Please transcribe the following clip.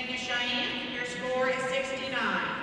Thank you, Cheyenne. Your score is 69.